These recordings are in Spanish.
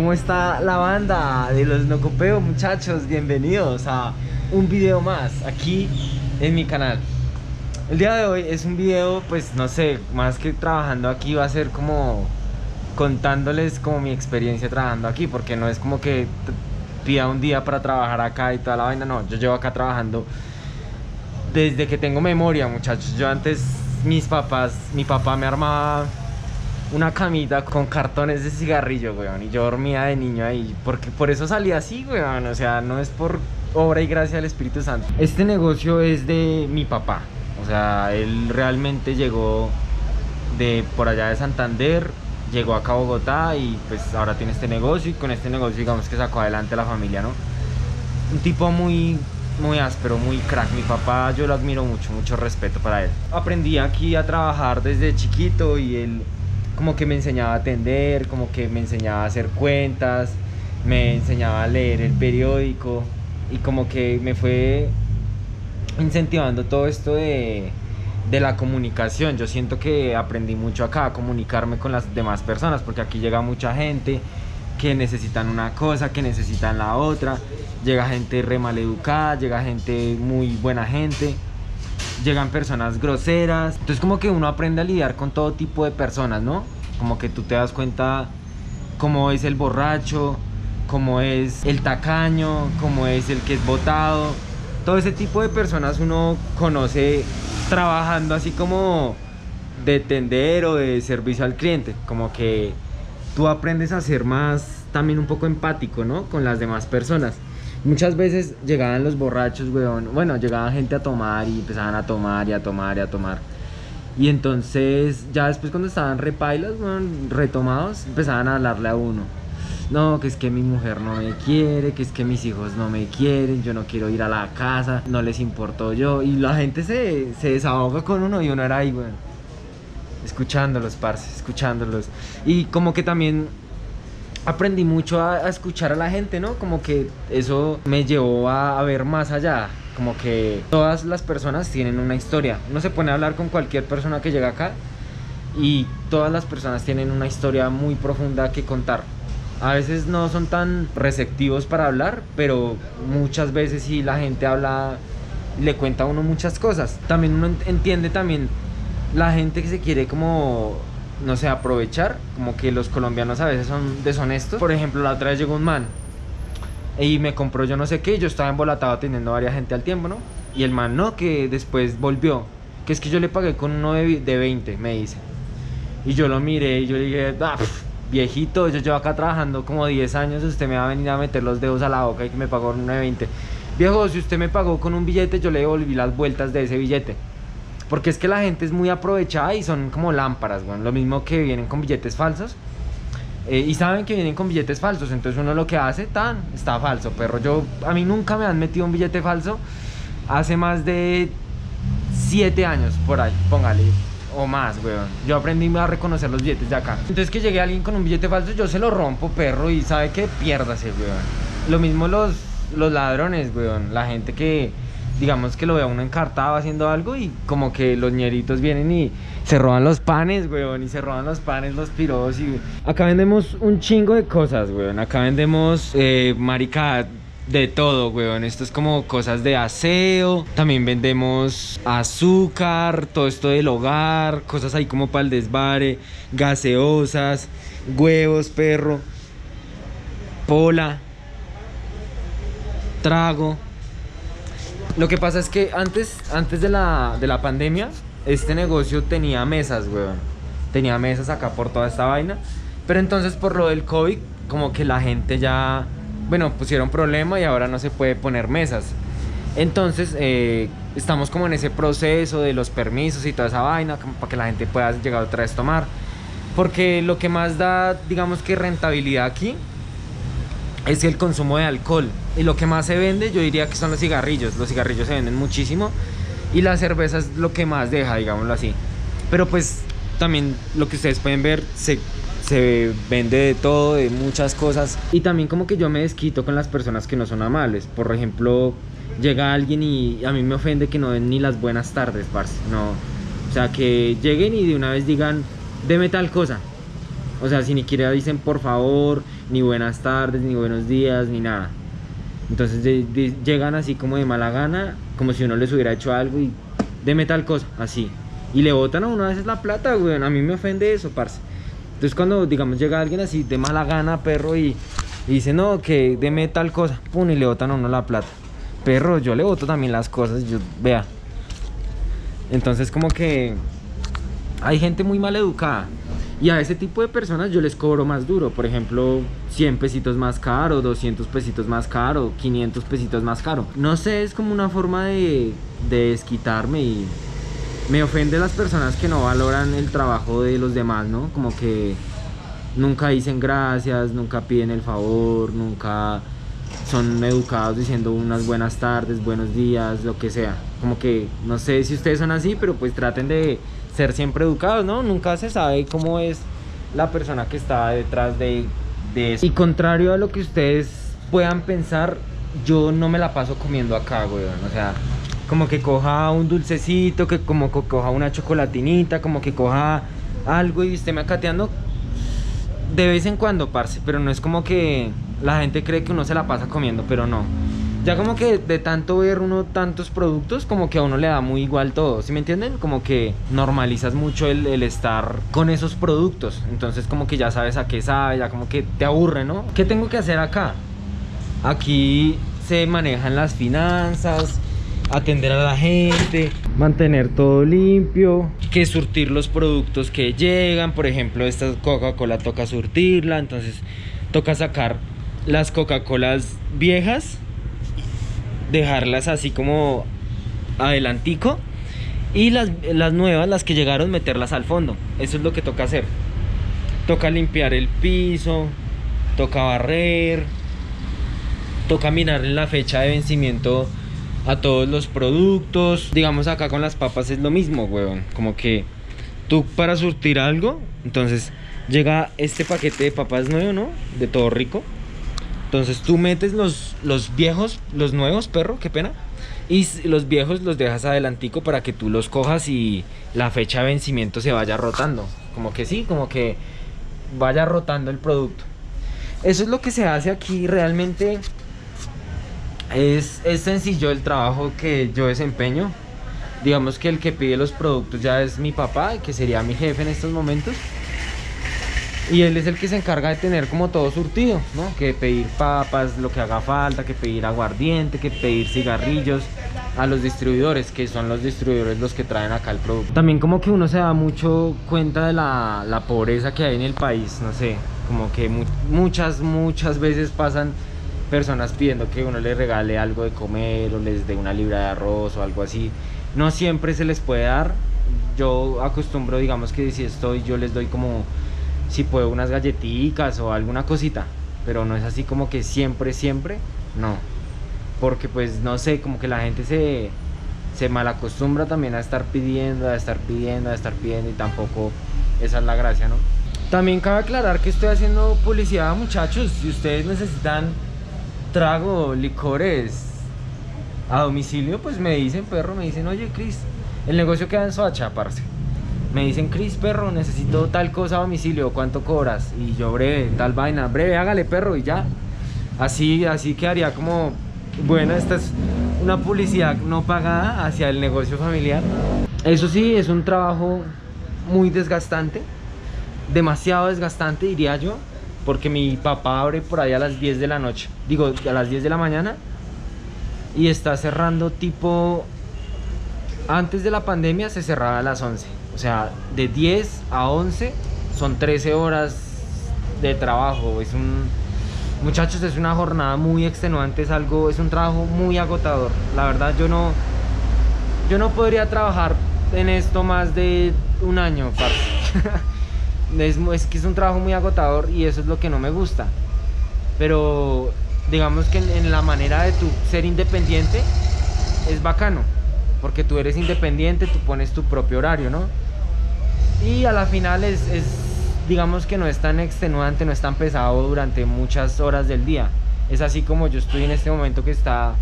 ¿Cómo está la banda de los Nocopeo, muchachos? Bienvenidos a un video más aquí en mi canal. El día de hoy es un video, pues no sé, más que trabajando aquí va a ser como contándoles como mi experiencia trabajando aquí, porque no es como que pida un día para trabajar acá y toda la vaina, no, yo llevo acá trabajando desde que tengo memoria, muchachos. Yo antes, mis papás, mi papá me armaba una camita con cartones de cigarrillo, weón. Y yo dormía de niño ahí. Porque por eso salí así, weón. O sea, no es por obra y gracia del Espíritu Santo. Este negocio es de mi papá. O sea, él realmente llegó de por allá de Santander, llegó acá a Bogotá y pues ahora tiene este negocio y con este negocio digamos que sacó adelante la familia, ¿no? Un tipo muy muy áspero, muy crack. Mi papá yo lo admiro mucho, mucho respeto para él. Aprendí aquí a trabajar desde chiquito y él como que me enseñaba a atender, como que me enseñaba a hacer cuentas, me enseñaba a leer el periódico y como que me fue incentivando todo esto de, de la comunicación. Yo siento que aprendí mucho acá a comunicarme con las demás personas porque aquí llega mucha gente que necesitan una cosa, que necesitan la otra. Llega gente re mal educada, llega gente muy buena gente llegan personas groseras. Entonces como que uno aprende a lidiar con todo tipo de personas, ¿no? Como que tú te das cuenta cómo es el borracho, cómo es el tacaño, cómo es el que es botado. Todo ese tipo de personas uno conoce trabajando así como de tender o de servicio al cliente. Como que tú aprendes a ser más también un poco empático, ¿no? Con las demás personas. Muchas veces llegaban los borrachos, weón. Bueno, llegaba gente a tomar y empezaban a tomar y a tomar y a tomar. Y entonces, ya después cuando estaban repailas, weón, retomados, empezaban a hablarle a uno. No, que es que mi mujer no me quiere, que es que mis hijos no me quieren, yo no quiero ir a la casa, no les importo yo. Y la gente se, se desahoga con uno y uno era ahí, weón. Escuchándolos, parce, escuchándolos. Y como que también aprendí mucho a, escuchar a la gente, ¿no? Como que eso me llevó a, ver más allá. Como que todas las personas tienen una historia. Uno se pone a hablar con cualquier persona que llega acá y todas las personas tienen una historia muy profunda que contar. A veces no son tan receptivos para hablar, pero muchas veces sí la gente habla, le cuenta a uno muchas cosas. También uno entiende también la gente que se quiere como no sé, aprovechar, como que los colombianos a veces son deshonestos. Por ejemplo, la otra vez llegó un man y me compró yo no sé qué, yo estaba embolatado teniendo varias gente al tiempo, ¿no? Y el man no, que después volvió, que es que yo le pagué con uno de, de 20, me dice. Y yo lo miré y yo le dije, ah, viejito, yo llevo acá trabajando como 10 años, usted me va a venir a meter los dedos a la boca y que me pagó uno de 20. Viejo, si usted me pagó con un billete, yo le devolví las vueltas de ese billete. Porque es que la gente es muy aprovechada y son como lámparas, bueno, lo mismo que vienen con billetes falsos. Eh, y saben que vienen con billetes falsos, entonces uno lo que hace, tan, está falso, perro. Yo, a mí nunca me han metido un billete falso hace más de 7 años, por ahí, póngale, o más, weón. Yo aprendí a reconocer los billetes de acá. Entonces que llegue alguien con un billete falso, yo se lo rompo, perro, y sabe que piérdase, weón. Lo mismo los, los ladrones, weón. La gente que digamos que lo vea uno encartado haciendo algo y como que los ñeritos vienen y se roban los panes, weón, y se roban los panes, los piros y... Acá vendemos un chingo de cosas, weón, acá vendemos, eh, marica, de todo, weón. Esto es como cosas de aseo. También vendemos azúcar, todo esto del hogar, cosas ahí como para el desvare, gaseosas, huevos, perro, pola, trago. Lo que pasa es que antes, antes de, la, de la pandemia, este negocio tenía mesas, weón. Tenía mesas acá por toda esta vaina. Pero entonces por lo del COVID, como que la gente ya, bueno, pusieron problema y ahora no se puede poner mesas. Entonces, eh, estamos como en ese proceso de los permisos y toda esa vaina, como para que la gente pueda llegar otra vez a tomar. Porque lo que más da, digamos que rentabilidad aquí, es el consumo de alcohol. Y lo que más se vende, yo diría que son los cigarrillos. Los cigarrillos se venden muchísimo. Y la cerveza es lo que más deja, digámoslo así. Pero pues también lo que ustedes pueden ver, se, se vende de todo, de muchas cosas. Y también como que yo me desquito con las personas que no son amables. Por ejemplo, llega alguien y a mí me ofende que no den ni las buenas tardes, parce. No. O sea, que lleguen y de una vez digan, deme tal cosa. O sea, si ni siquiera dicen por favor, ni buenas tardes, ni buenos días, ni nada. Entonces llegan así como de mala gana, como si uno les hubiera hecho algo y deme tal cosa, así. Y le botan a uno a veces la plata, güey. A mí me ofende eso, parce. Entonces cuando, digamos, llega alguien así de mala gana, perro, y, dice, no, que deme tal cosa, pum, y le botan a uno la plata. Perro, yo le voto también las cosas, yo, vea. Entonces como que hay gente muy mal educada. Y a ese tipo de personas yo les cobro más duro. Por ejemplo, 100 pesitos más caro, 200 pesitos más caro, 500 pesitos más caro. No sé, es como una forma de, de desquitarme y me ofende las personas que no valoran el trabajo de los demás, ¿no? Como que nunca dicen gracias, nunca piden el favor, nunca son educados diciendo unas buenas tardes, buenos días, lo que sea. Como que no sé si ustedes son así, pero pues traten de ser siempre educados, ¿no? Nunca se sabe cómo es la persona que está detrás de, eso. Y contrario a lo que ustedes puedan pensar, yo no me la paso comiendo acá, güey. O sea, como que coja un dulcecito, que como que coja una chocolatinita, como que coja algo y esté acateando de vez en cuando, parce. Pero no es como que la gente cree que uno se la pasa comiendo, pero no ya como que de tanto ver uno tantos productos, como que a uno le da muy igual todo, ¿sí me entienden? Como que normalizas mucho el, estar con esos productos, entonces como que ya sabes a qué sabe, ya como que te aburre, ¿no? ¿Qué tengo que hacer acá? Aquí se manejan las finanzas, atender a la gente, mantener todo limpio, que surtir los productos que llegan, por ejemplo, esta Coca-Cola toca surtirla, entonces toca sacar las Coca-Colas viejas dejarlas así como adelantico y las, las nuevas, las que llegaron, meterlas al fondo. Eso es lo que toca hacer. Toca limpiar el piso, toca barrer, toca mirar la fecha de vencimiento a todos los productos. Digamos acá con las papas es lo mismo, weón. Como que tú para surtir algo, entonces llega este paquete de papas nuevo, ¿no? De todo rico. Entonces tú metes los, los viejos, los nuevos, perro, qué pena. Y los viejos los dejas adelantico para que tú los cojas y la fecha de vencimiento se vaya rotando. Como que sí, como que vaya rotando el producto. Eso es lo que se hace aquí realmente. Es, es sencillo el trabajo que yo desempeño. Digamos que el que pide los productos ya es mi papá, que sería mi jefe en estos momentos. Y él es el que se encarga de tener como todo surtido, ¿no? Que pedir papas, lo que haga falta, que pedir aguardiente, que pedir cigarrillos a los distribuidores, que son los distribuidores los que traen acá el producto. También como que uno se da mucho cuenta de la, la pobreza que hay en el país, no sé, como que muchas, muchas veces pasan personas pidiendo que uno les regale algo de comer o les dé una libra de arroz o algo así. No siempre se les puede dar. Yo acostumbro, digamos que si estoy, yo les doy como si puedo unas galletitas o alguna cosita, pero no es así como que siempre, siempre, no. Porque pues no sé, como que la gente se, se malacostumbra también a estar pidiendo, a estar pidiendo, a estar pidiendo y tampoco esa es la gracia, ¿no? También cabe aclarar que estoy haciendo publicidad, muchachos, si ustedes necesitan trago, licores a domicilio, pues me dicen, perro, me dicen, oye, Chris, el negocio queda en Soacha, parce me dicen, Chris, perro, necesito tal cosa a domicilio, ¿cuánto cobras? Y yo, breve, tal vaina, breve, hágale, perro, y ya. Así, así quedaría como, bueno, esta es una publicidad no pagada hacia el negocio familiar. Eso sí, es un trabajo muy desgastante, demasiado desgastante, diría yo, porque mi papá abre por ahí a las 10 de la noche, digo, a las 10 de la mañana, y está cerrando tipo, antes de la pandemia se cerraba a las 11 o sea, de 10 a 11 son 13 horas de trabajo. Es un. Muchachos, es una jornada muy extenuante, es algo, es un trabajo muy agotador. La verdad, yo no. Yo no podría trabajar en esto más de un año, es, es que es un trabajo muy agotador y eso es lo que no me gusta. Pero digamos que en la manera de tu ser independiente es bacano porque tú eres independiente, tú pones tu propio horario, ¿no? Y a la final es, digamos que no es tan extenuante, no es tan pesado durante muchas horas del día. Es así como yo estoy en este momento que está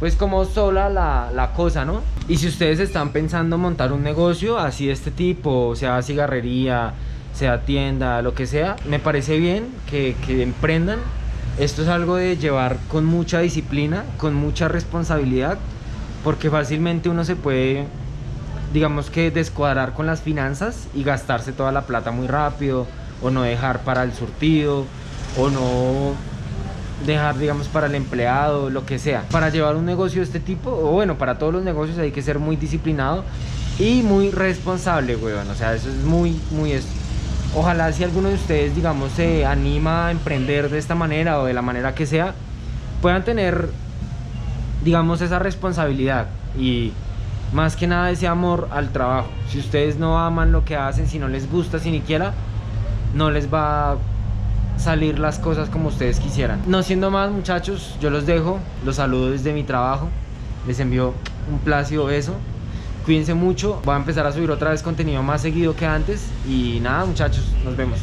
pues como sola la, la, cosa, ¿no? Y si ustedes están pensando montar un negocio así de este tipo, sea cigarrería, sea tienda, lo que sea, me parece bien que, que emprendan. Esto es algo de llevar con mucha disciplina, con mucha responsabilidad, porque fácilmente uno se puede, digamos que, descuadrar con las finanzas y gastarse toda la plata muy rápido, o no dejar para el surtido, o no dejar, digamos, para el empleado, lo que sea. Para llevar un negocio de este tipo, o bueno, para todos los negocios hay que ser muy disciplinado y muy responsable, weón. O sea, eso es muy, muy... Es... Ojalá si alguno de ustedes, digamos, se anima a emprender de esta manera o de la manera que sea, puedan tener, digamos, esa responsabilidad y más que nada ese amor al trabajo. Si ustedes no aman lo que hacen, si no les gusta, si ni siquiera, no les va a salir las cosas como ustedes quisieran. No siendo más muchachos, yo los dejo, los saludo desde mi trabajo, les envío un plácido beso. Cuídense mucho, voy a empezar a subir otra vez contenido más seguido que antes y nada muchachos, nos vemos.